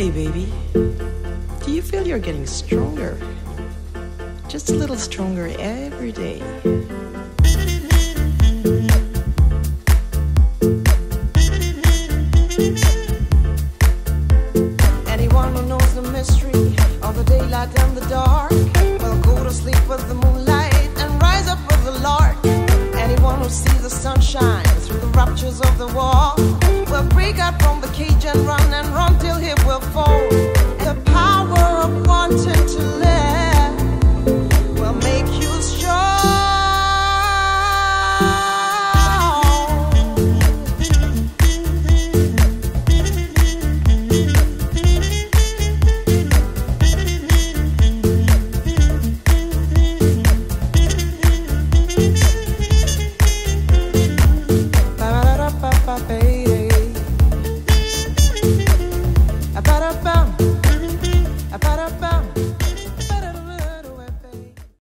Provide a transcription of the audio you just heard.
Hey, baby. Do you feel you're getting stronger? Just a little stronger every day. Anyone who knows the mystery of the daylight and the dark will go to sleep with the moonlight and rise up with the lark. Anyone who sees the sunshine through the ruptures of the wall will break out from the cage and run.